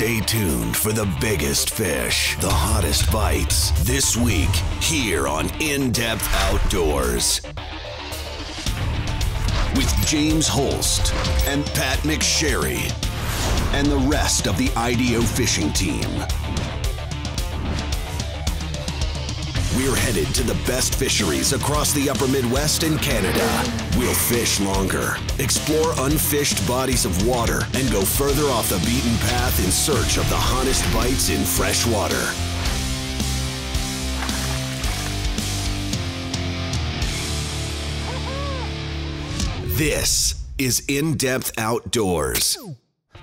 Stay tuned for the biggest fish, the hottest bites this week here on In Depth Outdoors. With James Holst and Pat McSherry and the rest of the IDO fishing team. We're headed to the best fisheries across the upper Midwest and Canada. We'll fish longer, explore unfished bodies of water, and go further off the beaten path in search of the hottest bites in fresh water. This is In Depth Outdoors.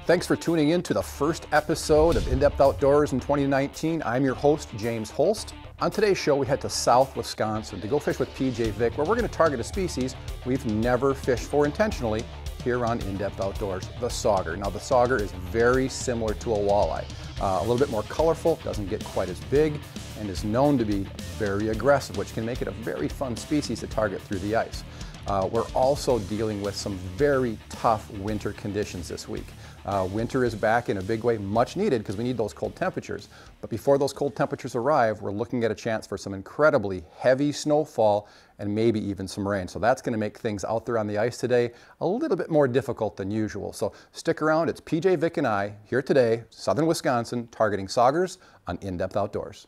Thanks for tuning in to the first episode of In Depth Outdoors in 2019. I'm your host, James Holst. On today's show, we head to South Wisconsin to go fish with PJ Vick, where we're going to target a species we've never fished for intentionally here on In Depth Outdoors, the sauger. Now, the sauger is very similar to a walleye. Uh, a little bit more colorful, doesn't get quite as big, and is known to be very aggressive, which can make it a very fun species to target through the ice. Uh, we're also dealing with some very tough winter conditions this week. Uh, winter is back in a big way, much needed because we need those cold temperatures. But before those cold temperatures arrive, we're looking at a chance for some incredibly heavy snowfall and maybe even some rain. So that's going to make things out there on the ice today a little bit more difficult than usual. So stick around. It's PJ Vick and I here today, southern Wisconsin, targeting saugers on In Depth Outdoors.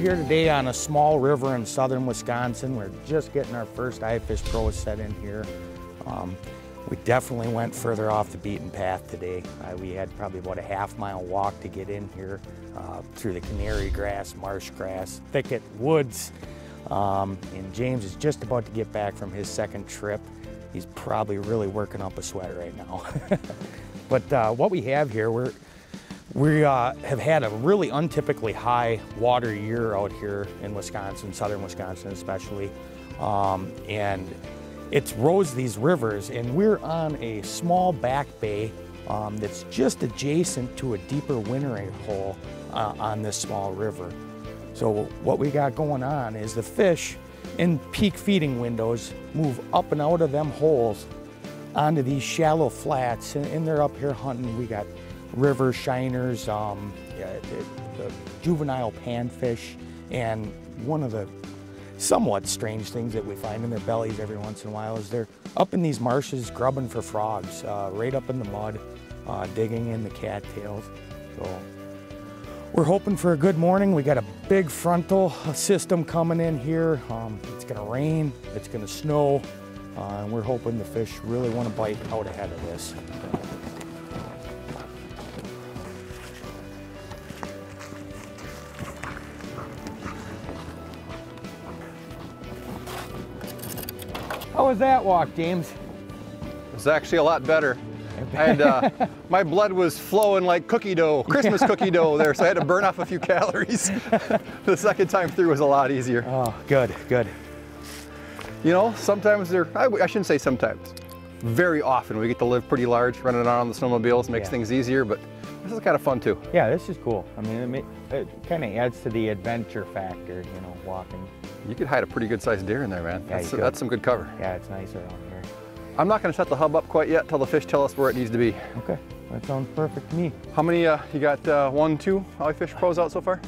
Here today on a small river in southern Wisconsin. We're just getting our first iFish Pro set in here. Um, we definitely went further off the beaten path today. Uh, we had probably about a half mile walk to get in here uh, through the canary grass, marsh grass, thicket, woods. Um, and James is just about to get back from his second trip. He's probably really working up a sweat right now. but uh, what we have here, we're we uh, have had a really untypically high water year out here in Wisconsin, southern Wisconsin especially. Um, and it's rose these rivers and we're on a small back bay um, that's just adjacent to a deeper wintering hole uh, on this small river. So what we got going on is the fish in peak feeding windows move up and out of them holes onto these shallow flats and, and they're up here hunting. We got river shiners, um, yeah, the, the juvenile panfish, and one of the somewhat strange things that we find in their bellies every once in a while is they're up in these marshes grubbing for frogs, uh, right up in the mud, uh, digging in the cattails. So we're hoping for a good morning. We got a big frontal system coming in here. Um, it's gonna rain, it's gonna snow, uh, and we're hoping the fish really wanna bite out ahead of this. How was that walk, James? It was actually a lot better. And uh, my blood was flowing like cookie dough, Christmas cookie dough there, so I had to burn off a few calories. the second time through was a lot easier. Oh, good, good. You know, sometimes they're, I, I shouldn't say sometimes, very often we get to live pretty large, running around on the snowmobiles makes Yeah. things easier, but this is kind of fun too. Yeah, this is cool. I mean, it, it kind of adds to the adventure factor, you know, walking. You could hide a pretty good sized deer in there, man. Yeah, that's, that's some good cover. Yeah, it's nice around here. I'm not gonna set the hub up quite yet till the fish tell us where it needs to be. Okay, that sounds perfect to me. How many, uh, you got uh, one, two fish pros out so far?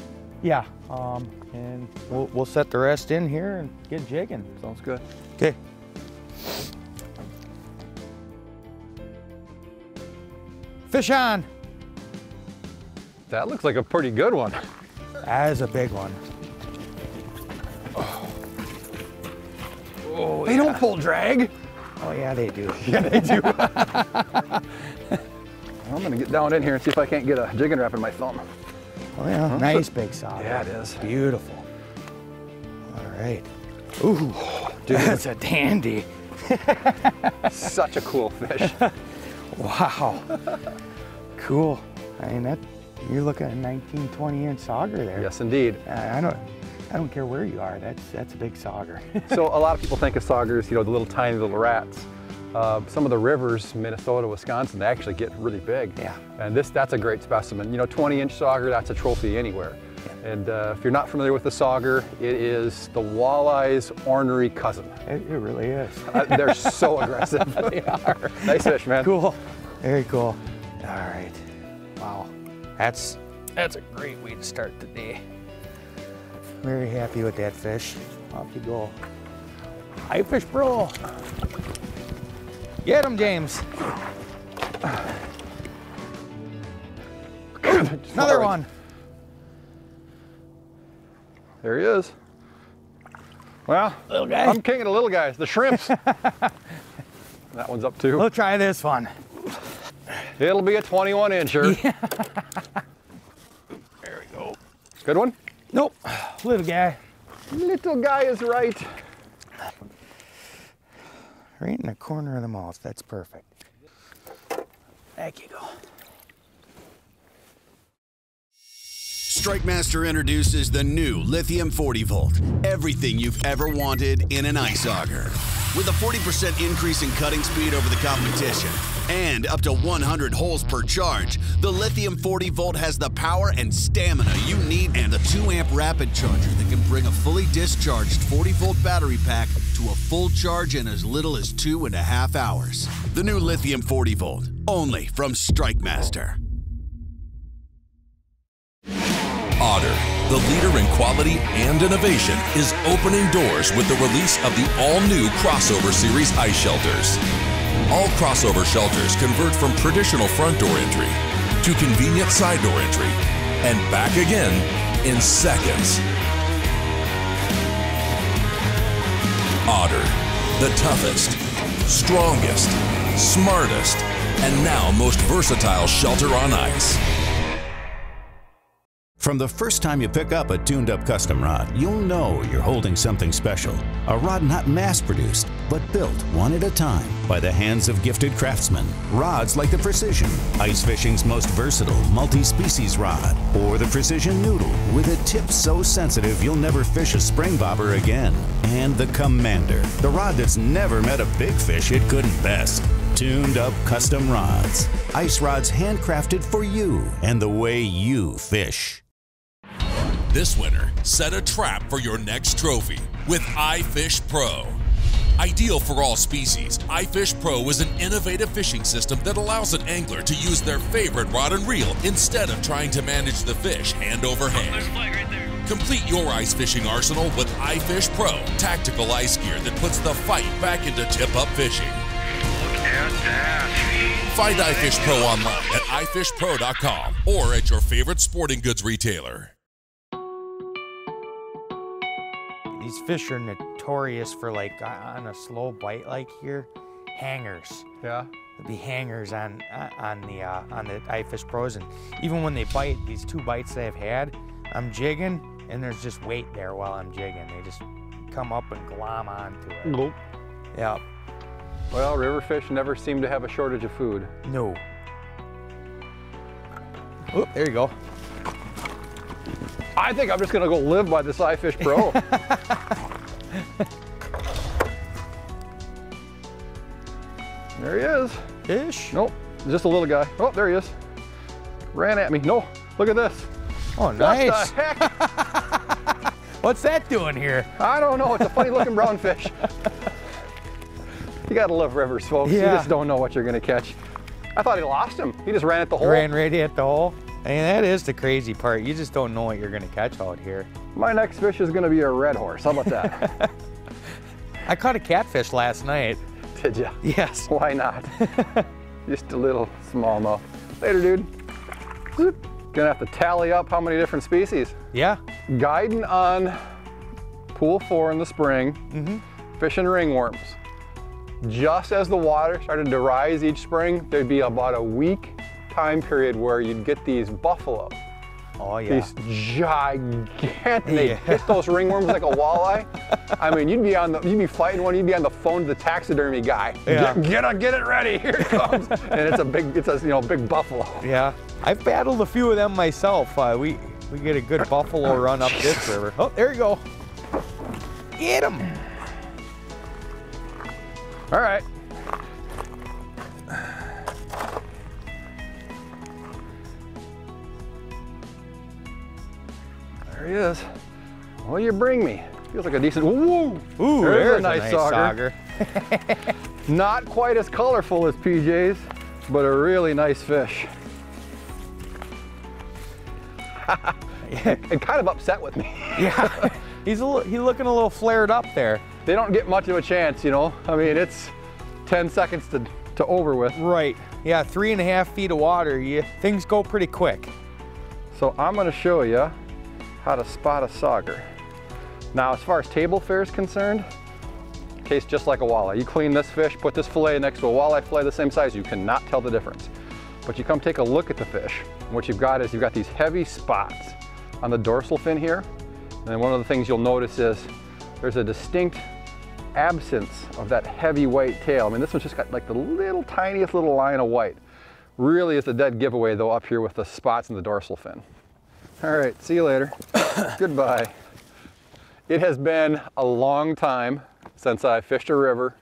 Yeah, um, and we'll, we'll set the rest in here and get jigging. Sounds good. Okay. Fish on. That looks like a pretty good one. That is a big one. They don't pull drag. Oh yeah, they do. Yeah, they do. I'm gonna get down in here and see if I can't get a Jigging Rap in my thumb. Oh yeah, nice big saw. Yeah, it is. Beautiful. All right. Ooh, Dude. that's a dandy. Such a cool fish. Wow. cool. I mean, that you're looking at a 19, 20 inch sauger there. yes, indeed. I I don't. I don't care where you are. That's that's a big sauger. so a lot of people think of saugers, you know, the little tiny little rats. Uh, some of the rivers, Minnesota, Wisconsin, they actually get really big. Yeah. And this, that's a great specimen. You know, 20 inch sauger, that's a trophy anywhere. And uh, if you're not familiar with the sauger, it is the walleye's ornery cousin. It, it really is. uh, they're so aggressive. they are. Nice fish, man. Cool. Very cool. All right. Wow. That's that's a great way to start the day. Very happy with that fish. Off you go. iFish Pro. Get him, James. Another one. There he is. Well, Little guy. I'm king of the little guys, the shrimps. that one's up too. We'll try this one. It'll be a 21 incher. There we go. Good one. Nope. Little guy. Little guy is right. Right in the corner of the mouth. That's perfect. There you go. StrikeMaster introduces the new Lithium 40 volt. Everything you've ever wanted in an ice auger. With a 40% increase in cutting speed over the competition and up to 100 holes per charge, the Lithium 40 volt has the power and stamina you need and a 2 amp rapid charger that can bring a fully discharged 40 volt battery pack to a full charge in as little as two and a half hours. The new Lithium 40 volt, only from StrikeMaster. Otter, the leader in quality and innovation, is opening doors with the release of the all-new Crossover Series ice shelters. All crossover shelters convert from traditional front door entry to convenient side door entry and back again in seconds. Otter, the toughest, strongest, smartest, and now most versatile shelter on ice. From the first time you pick up a tuned up custom rod, you'll know you're holding something special. A rod not mass produced, but built one at a time by the hands of gifted craftsmen. Rods like the Precision, ice fishing's most versatile multi species rod, or the Precision Noodle with a tip so sensitive you'll never fish a spring bobber again. And the Commander, the rod that's never met a big fish it couldn't best. Tuned up custom rods. Ice rods handcrafted for you and the way you fish. This winter, set a trap for your next trophy with iFish Pro. Ideal for all species, iFish Pro is an innovative fishing system that allows an angler to use their favorite rod and reel instead of trying to manage the fish hand over hand. Complete your ice fishing arsenal with iFish Pro, tactical ice gear that puts the fight back into tip up fishing. Find iFish Pro online at ifishpro.com or at your favorite sporting goods retailer. These fish are notorious for like on a slow bite like here, hangers. Yeah. There'll be hangers on on the uh, on the iFish Pros, and even when they bite, these two bites that I've had, I'm jigging, and there's just weight there while I'm jigging. They just come up and glom onto it. Nope. Yep. Well, river fish never seem to have a shortage of food. No. Oh, there you go. I think I'm just gonna go live by this iFish Pro. there he is. Fish. Nope, just a little guy. Oh, there he is. Ran at me. No, look at this. Oh, What nice. the heck? What's that doing here? I don't know. It's a funny looking brown fish. You gotta love rivers, folks. You just don't know what you're gonna catch. I thought he lost him. He just ran at the hole. Ran right at the hole. I mean, that is the crazy part. You just don't know what you're gonna catch out here. My next fish is gonna be a red horse. How about that? I caught a catfish last night. Did ya? Yes. Why not? Just a little smallmouth. Later, dude. Zoop. Gonna have to tally up how many different species. Yeah. Guiding on pool four in the spring, Mm-hmm. fishing ringworms. Just as the water started to rise each spring, there'd be about a week time period where you'd get these buffalo. Oh yeah. These gigantic, they Yeah. hit those ringworms like a walleye. I mean, you'd be on the, you'd be fighting one, you'd be on the phone to the taxidermy guy. Yeah. Get, get, it- get it ready, here it comes. and it's a big, it's a, you know, big buffalo. Yeah, I've battled a few of them myself. Uh, we we get a good buffalo run up this river. Oh, there you go. Get him. All right. There he is. Well, you bring me. Feels like a decent, woo! Ooh, there's, there's a nice, sauger. Not quite as colorful as PJ's, but a really nice fish. and kind of upset with me. yeah, he's a little, he's looking a little flared up there. They don't get much of a chance, you know. I mean, it's 10 seconds to, to over with. Right. Yeah, three and a half feet of water. You, things go pretty quick. So I'm going to show you how to spot a sauger. Now, as far as table fare is concerned, tastes just like a walleye. You clean this fish, put this fillet next to a walleye fillet the same size, you cannot tell the difference. But you come take a look at the fish, what you've got is you've got these heavy spots on the dorsal fin here. And one of the things you'll notice is there's a distinct absence of that heavy white tail. I mean, this one's just got like the little tiniest little line of white. Really is a dead giveaway though up here with the spots in the dorsal fin. All right, see you later. Goodbye. It has been a long time since I fished a river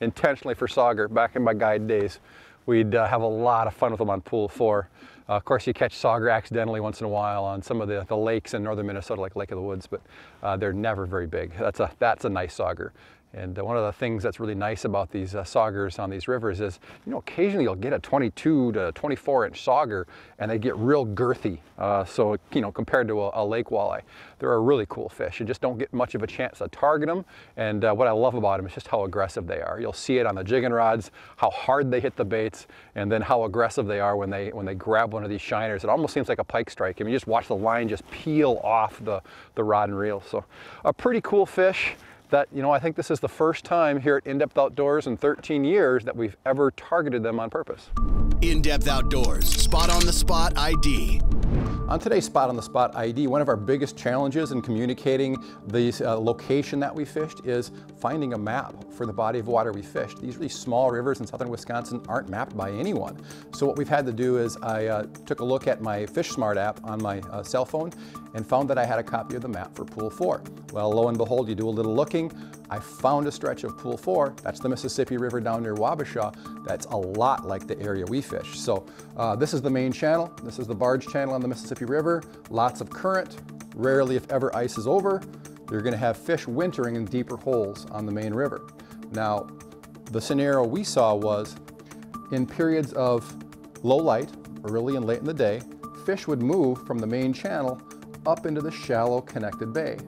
intentionally for sauger back in my guide days. We'd uh, have a lot of fun with them on pool four. Uh, of course, you catch sauger accidentally once in a while on some of the, the lakes in northern Minnesota, like Lake of the Woods, but uh, they're never very big. That's a, that's a nice sauger. And uh, one of the things that's really nice about these uh, saugers on these rivers is, you know, occasionally you'll get a 22 to 24 inch sauger and they get real girthy. Uh, so, you know, compared to a, a, lake walleye, they're a really cool fish. You just don't get much of a chance to target them. And uh, what I love about them is just how aggressive they are. You'll see it on the jigging rods, how hard they hit the baits, and then how aggressive they are when they, when they grab one of these shiners. It almost seems like a pike strike. I mean, you just watch the line just peel off the, the rod and reel. So a pretty cool fish that, you know, I think this is the first time here at In Depth Outdoors in 13 years that we've ever targeted them on purpose. In Depth Outdoors, Spot on the Spot ID. On today's Spot on the Spot ID, one of our biggest challenges in communicating the uh, location that we fished is finding a map for the body of water we fished. These really small rivers in southern Wisconsin aren't mapped by anyone. So what we've had to do is I uh, took a look at my Fish Smart app on my uh, cell phone and found that I had a copy of the map for Pool 4. Well, lo and behold, you do a little looking, I found a stretch of Pool 4, that's the Mississippi River down near Wabasha, that's a lot like the area we fish. So uh, this is the main channel, this is the barge channel on the Mississippi River, lots of current, rarely if ever ice is over, you're gonna have fish wintering in deeper holes on the main river. Now, the scenario we saw was in periods of low light, early and late in the day, fish would move from the main channel up into the shallow connected bay.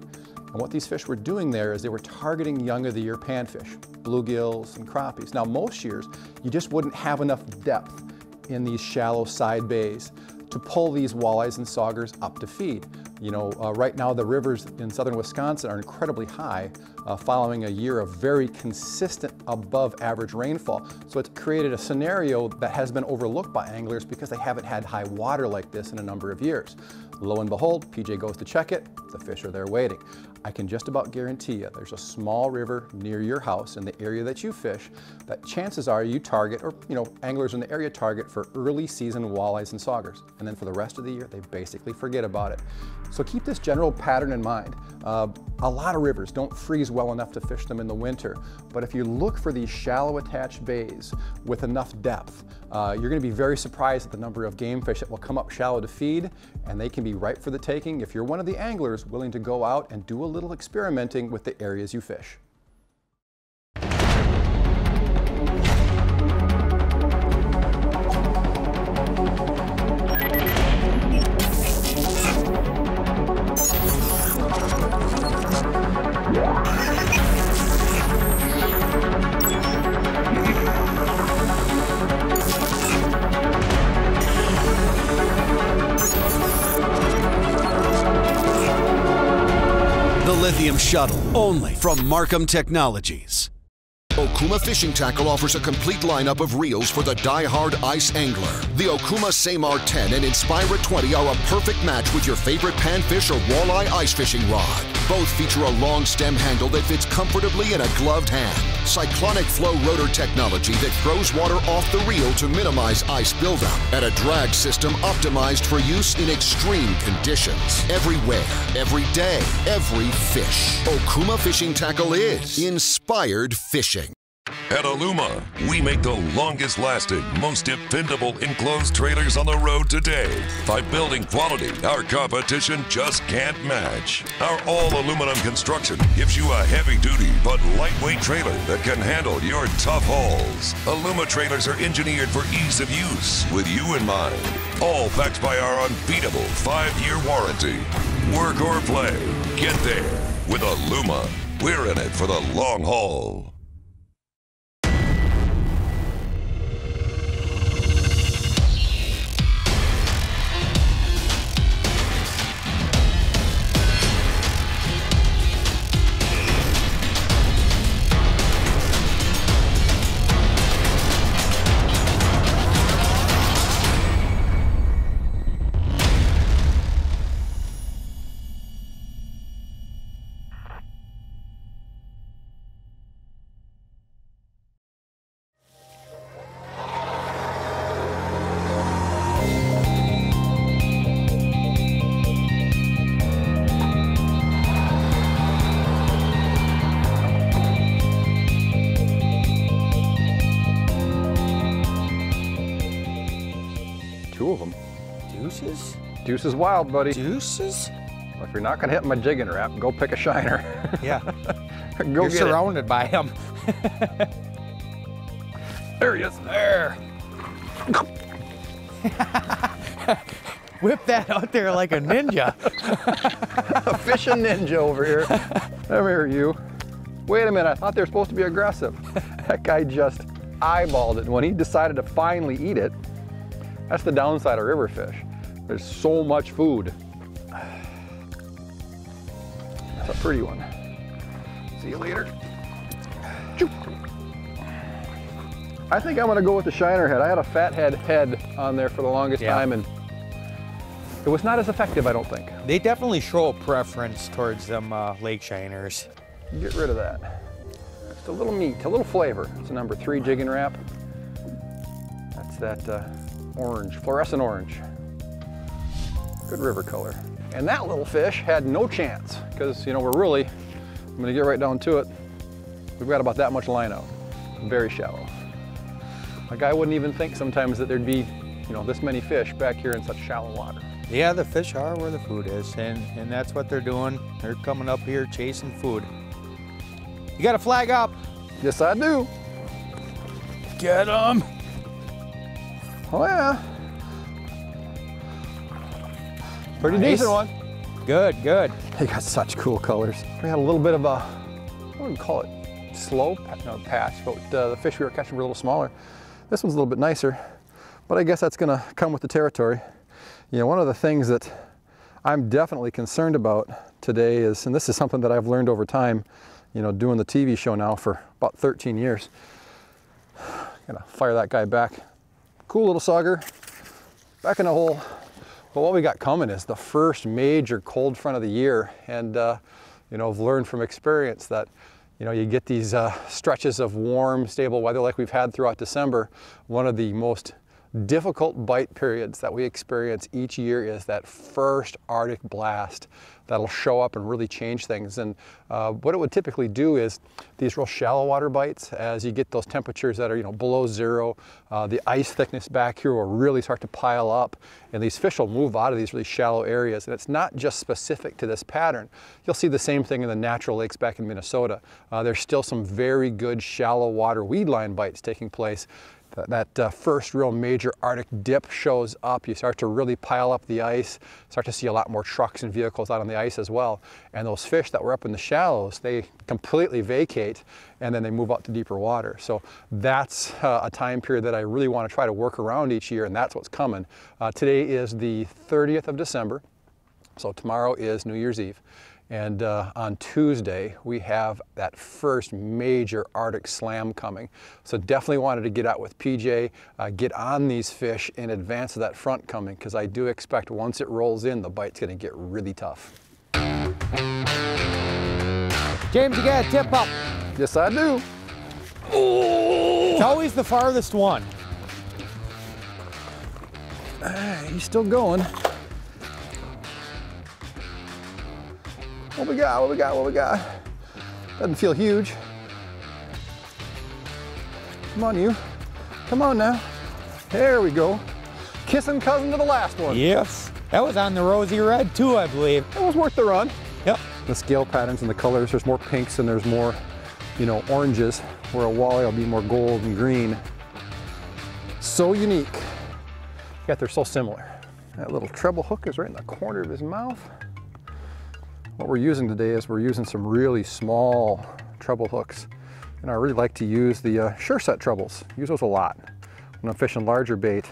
And what these fish were doing there is they were targeting young of the year panfish, bluegills and crappies. Now most years, you just wouldn't have enough depth in these shallow side bays to pull these walleyes and saugers up to feed. You know, uh, right now the rivers in southern Wisconsin are incredibly high uh, following a year of very consistent above average rainfall. So it's created a scenario that has been overlooked by anglers because they haven't had high water like this in a number of years. Lo and behold, PJ goes to check it, the fish are there waiting. I can just about guarantee you there's a small river near your house in the area that you fish that chances are you target, or you know, anglers in the area target for early season walleyes and saugers. And then for the rest of the year, they basically forget about it. So keep this general pattern in mind. Uh, a lot of rivers don't freeze well enough to fish them in the winter, but if you look for these shallow attached bays with enough depth, uh, you're gonna be very surprised at the number of game fish that will come up shallow to feed, and they can be ripe for the taking if you're one of the anglers willing to go out and do a little experimenting with the areas you fish. Shuttle, only from MarCum Technologies. Okuma Fishing Tackle offers a complete lineup of reels for the die-hard ice angler. The Okuma Ceymar 10 and Inspira 20 are a perfect match with your favorite panfish or walleye ice fishing rod. Both feature a long stem handle that fits comfortably in a gloved hand. Cyclonic flow rotor technology that throws water off the reel to minimize ice buildup. And a drag system optimized for use in extreme conditions. Everywhere, every day, every fish. Okuma Fishing Tackle is inspired fishing. At Aluma, we make the longest lasting, most dependable enclosed trailers on the road today by building quality our competition just can't match. Our all aluminum construction gives you a heavy duty but lightweight trailer that can handle your tough hauls. Aluma trailers are engineered for ease of use with you in mind. All backed by our unbeatable five year warranty. Work or play, get there with Aluma. We're in it for the long haul. Deuce is wild, buddy. Deuces? If you're not gonna hit my Jigging Rap, go pick a shiner. Yeah. go You're get surrounded by him. There he is. There. Whip that out there like a ninja. A fishing ninja over here. Come here, you. Wait a minute, I thought they were supposed to be aggressive. That guy just eyeballed it. When he decided to finally eat it, that's the downside of river fish. There's so much food. That's a pretty one. See you later. I think I'm gonna go with the shiner head. I had a fathead head head on there for the longest Yeah. time and it was not as effective, I don't think. They definitely show a preference towards them uh, lake shiners. Get rid of that. Just a little meat, a little flavor. It's a number three Jigging Rap. That's that uh, orange, fluorescent orange. Good river color. And that little fish had no chance because, you know, we're really, I'm gonna get right down to it. We've got about that much line out, very shallow. A guy wouldn't even think sometimes that there'd be, you know, this many fish back here in such shallow water. Yeah, the fish are where the food is, and, and that's what they're doing. They're coming up here chasing food. You got a flag up. Yes, I do. Get them. Oh yeah. Pretty Nice. decent one. Good, good. They got such cool colors. We had a little bit of a, I wouldn't call it slow no, patch, but uh, the fish we were catching were a little smaller. This one's a little bit nicer, but I guess that's gonna come with the territory. You know, one of the things that I'm definitely concerned about today is, and this is something that I've learned over time, you know, doing the TV show now for about 13 years. Gonna fire that guy back. Cool little sauger, back in the hole. But what we got coming is the first major cold front of the year. And, uh, you know, I've learned from experience that, you know, you get these uh, stretches of warm, stable weather like we've had throughout December. One of the most difficult bite periods that we experience each year is that first Arctic blast that'll show up and really change things. And uh, what it would typically do is these real shallow water bites, as you get those temperatures that are you know below zero, uh, the ice thickness back here will really start to pile up, and these fish will move out of these really shallow areas. And it's not just specific to this pattern. You'll see the same thing in the natural lakes back in Minnesota. Uh, there's still some very good shallow water weed line bites taking place that, uh, first real major Arctic dip shows up, you start to really pile up the ice, start to see a lot more trucks and vehicles out on the ice as well. And those fish that were up in the shallows, they completely vacate and then they move out to deeper water. So that's uh, a time period that I really want to try to work around each year and that's what's coming. Uh, today is the 30th of December, so tomorrow is New Year's Eve. And uh, on Tuesday, we have that first major Arctic slam coming. So definitely wanted to get out with PJ, uh, get on these fish in advance of that front coming, because I do expect once it rolls in, the bite's gonna get really tough. James, you got a tip up. Yes, I do. It's always the farthest one. He's still going. What we got? What we got? What we got? Doesn't feel huge. Come on, you. Come on now. There we go. Kissing cousin to the last one. Yes. That was on the rosy red too, I believe. It was worth the run. Yep. The scale patterns and the colors, there's more pinks and there's more, you know, oranges, where a walleye will be more gold and green. So unique. Yet they're so similar. That little treble hook is right in the corner of his mouth. What we're using today is we're using some really small treble hooks. And I really like to use the uh, Sure Set trebles. Use those a lot when I'm fishing larger bait.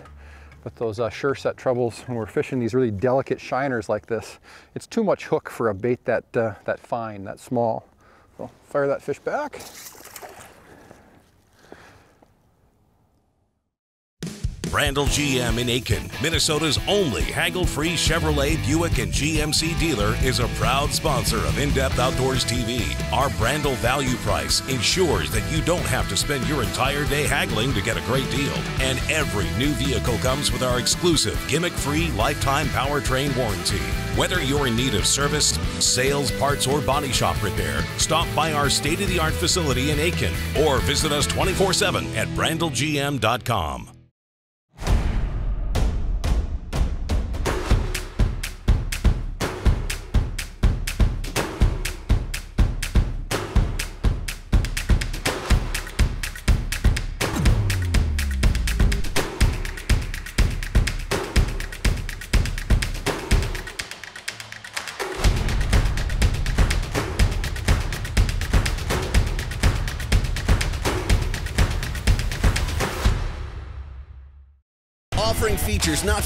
But those uh, Sure Set trebles, when we're fishing these really delicate shiners like this, it's too much hook for a bait that, uh, that fine, that small. So fire that fish back. Brandel GM in Aitkin, Minnesota's only haggle-free Chevrolet, Buick, and GMC dealer, is a proud sponsor of In Depth Outdoors TV. Our Brandel value price ensures that you don't have to spend your entire day haggling to get a great deal. And every new vehicle comes with our exclusive gimmick-free lifetime powertrain warranty. Whether you're in need of service, sales, parts, or body shop repair, stop by our state-of-the-art facility in Aitkin or visit us 24-7 at brandelgm.com.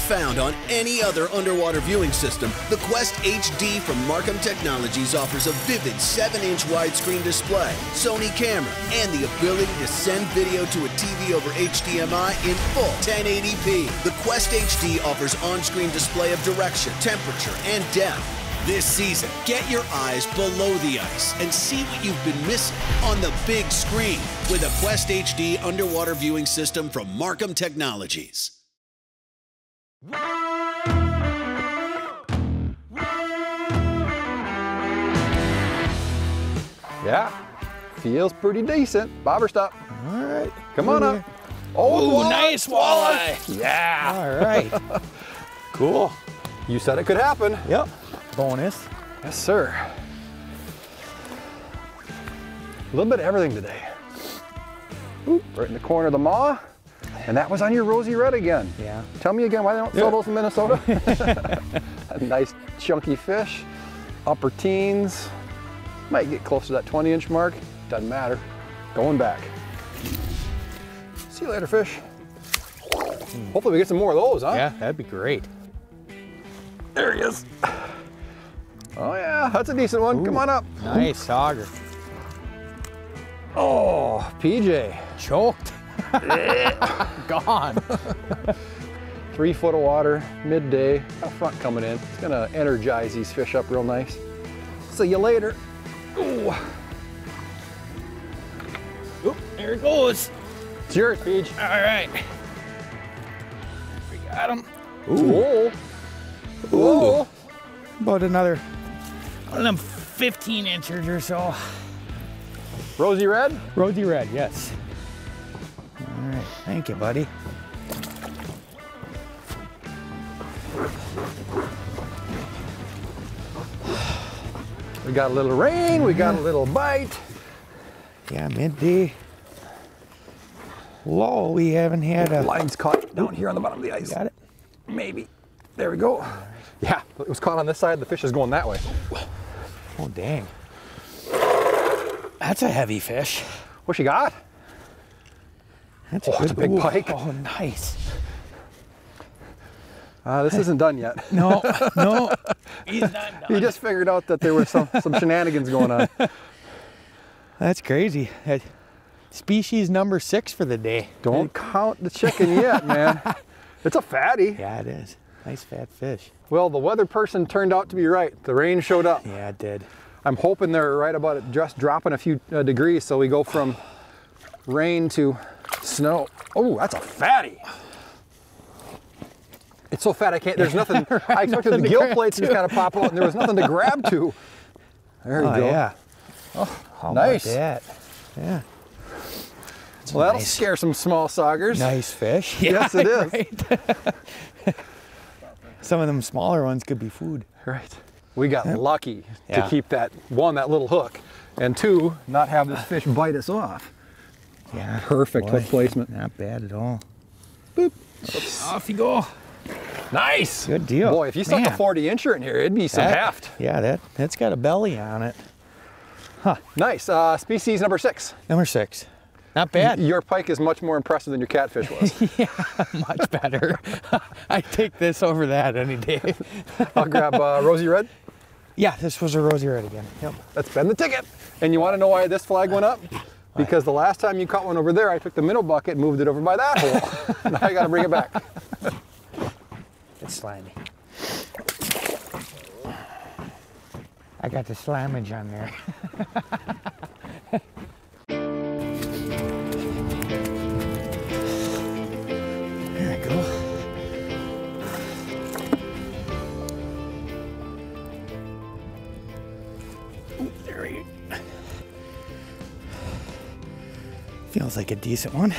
found on any other underwater viewing system, the Quest HD from MarCum Technologies offers a vivid 7-inch widescreen display, Sony camera, and the ability to send video to a TV over HDMI in full 1080p. The Quest HD offers on-screen display of direction, temperature, and depth. This season, get your eyes below the ice and see what you've been missing on the big screen with a Quest HD underwater viewing system from MarCum Technologies. Yeah, feels pretty decent. Bobber stop. All right. Come on up. Oh, Ooh, nice walleye. Yeah. All right. cool. You said it could happen. Yep. Bonus. Yes, sir. A little bit of everything today. Oop, right in the corner of the maw. And that was on your rosy red again. Yeah. Tell me again why they don't sell Yeah. those in Minnesota. a nice chunky fish, upper teens. Might get close to that 20 inch mark. Doesn't matter. Going back. See you later, fish. Hmm. Hopefully we get some more of those, huh? Yeah, that'd be great. There he is. Oh yeah, that's a decent one. Come on up. Nice sauger. Oh, PJ. Choked. Gone. Three foot of water, midday, up front coming in. It's gonna energize these fish up real nice. See you later. Ooh, Oop, there it goes. it's yours, PJ. All right. We got him. Ooh. Ooh. About another, one of them 15 inches or so. Rosy red? Rosy red, yes. All right, thank you, buddy. We got a little rain, we got a little bite. Yeah, midday. Low, we haven't had a. Line's caught down here on the bottom of the ice. Got it? Maybe. There we go. Yeah, it was caught on this side. The fish is going that way. Oh, dang. That's a heavy fish. What you got? That's Oh, it's a big ooh, pike. Oh, nice. Uh, this isn't done yet. No, no, he's not done. He just figured out that there were some, some shenanigans going on. That's crazy. That- Species number six for the day. Don't count the chicken yet, man. It's a fatty. Yeah, it is. Nice fat fish. Well, the weather person turned out to be right. The rain showed up. Yeah, it did. I'm hoping they're right about it, just dropping a few uh, degrees so we go from rain to snow. Oh, that's a fatty. It's so fat I can't, there's nothing, I expected the gill plates to just kind of pop out and there was nothing to grab to. There you Oh, go. yeah. Oh, How nice. That? Yeah. Well, that'll scare some small saugers. Nice fish. Yes, it is. right. Some of them smaller ones could be food. Right. We got lucky to Yeah. keep that, one, that little hook, and two, not have this fish bite us off. Yeah. Perfect hook placement. Not bad at all. Boop. Off you go. Nice. Good deal. Boy, if you stuck a 40 incher in here, it'd be some That- heft. Yeah, that that's got a belly on it. Huh. Nice. Uh, species number six. Number six. Not bad. Your pike is much more impressive than your catfish was. yeah, Much better. I take this over that any day. I'll grab uh, Rosy Red. yeah, this was a rosy red again. Yep. Let's spend the ticket. And you want to know why this flag went up? Because the last time you caught one over there, I took the middle bucket and moved it over by that hole. now I got to bring it back. It's slimy. I got the slammage on there. there Feels like a decent one.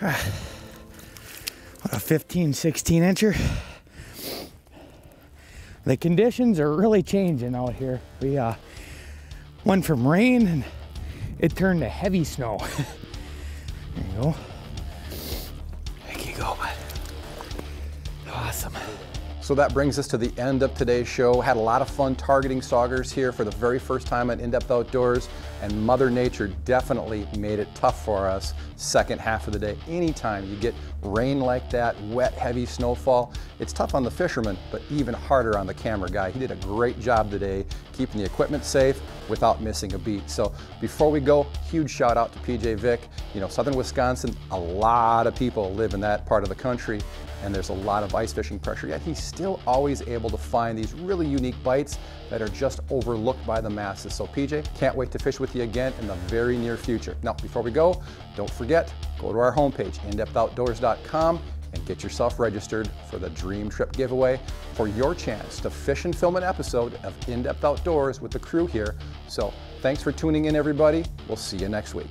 What a 15, 16 incher. The conditions are really changing out here. We uh, went from rain and it turned to heavy snow. there you go. So that brings us to the end of today's show. Had a lot of fun targeting saugers here for the very first time at In Depth Outdoors, and Mother Nature definitely made it tough for us second half of the day. Anytime you get rain like that, wet, heavy snowfall, it's tough on the fisherman, but even harder on the camera guy. He did a great job today keeping the equipment safe without missing a beat. So before we go, huge shout out to PJ Vick. You know, southern Wisconsin, a lot of people live in that part of the country and there's a lot of ice fishing pressure, yet he's still always able to find these really unique bites that are just overlooked by the masses. So PJ, can't wait to fish with you again in the very near future. Now, before we go, don't forget, go to our homepage, indepthoutdoors.com and get yourself registered for the Dream Trip giveaway for your chance to fish and film an episode of In Depth Outdoors with the crew here. So thanks for tuning in, everybody. We'll see you next week.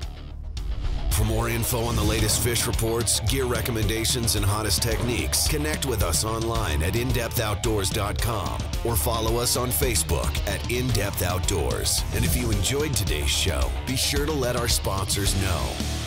For more info on the latest fish reports, gear recommendations, and hottest techniques, connect with us online at indepthoutdoors.com or follow us on Facebook at In Depth Outdoors. And if you enjoyed today's show, be sure to let our sponsors know.